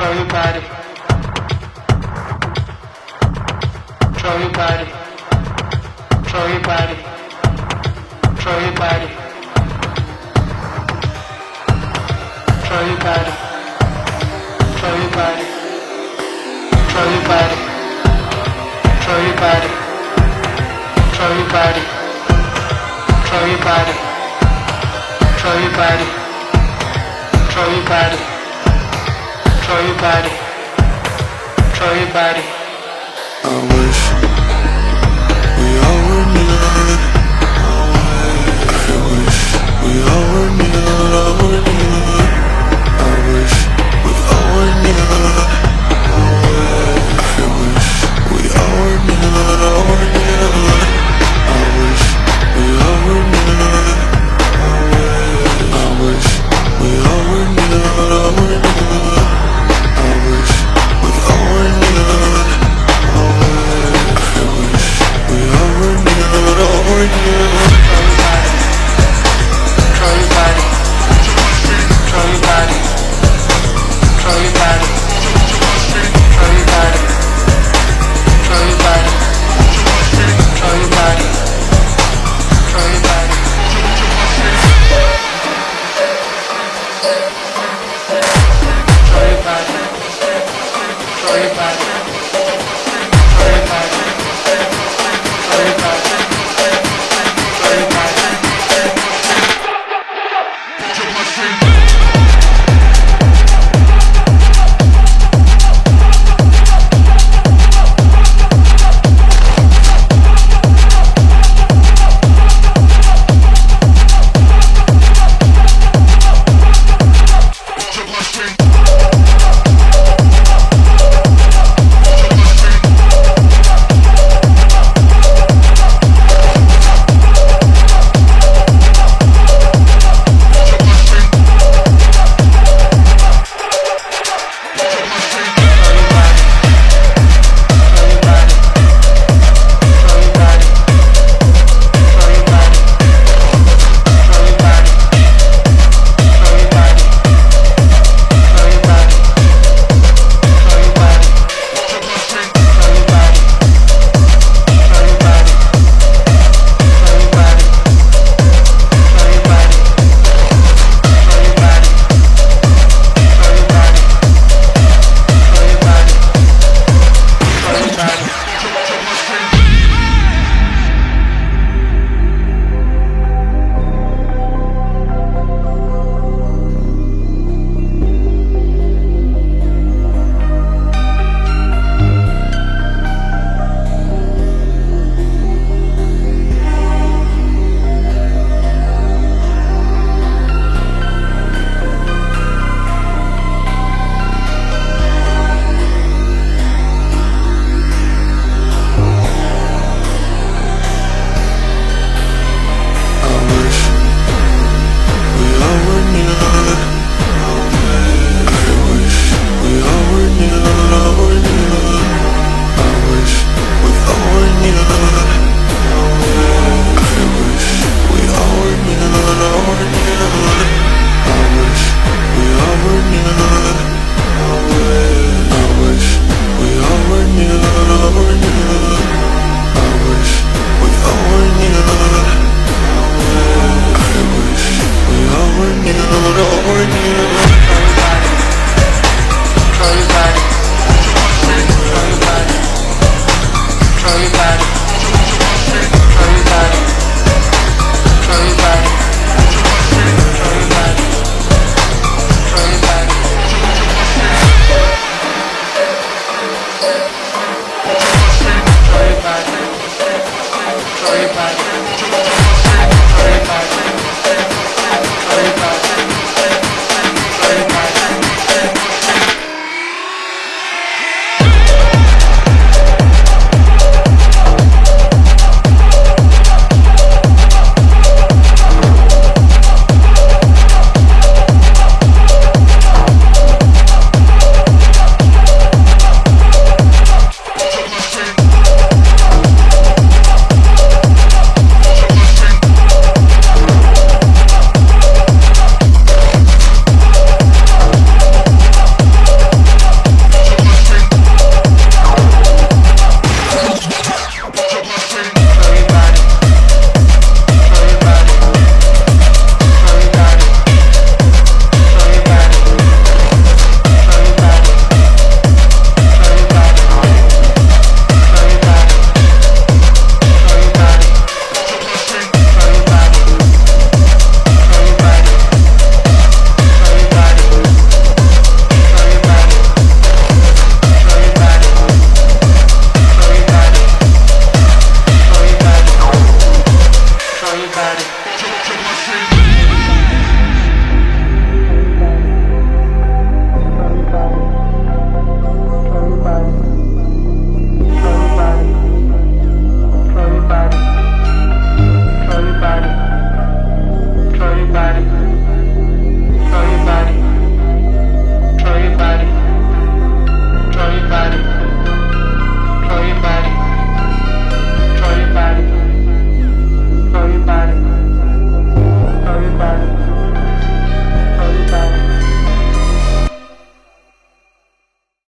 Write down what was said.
Control your body. Control your body. Control your body. Control your body. Control your body. Control your body. Control your body. Control your body. Control your body. Control your body. Control your body. Control your body. I wish.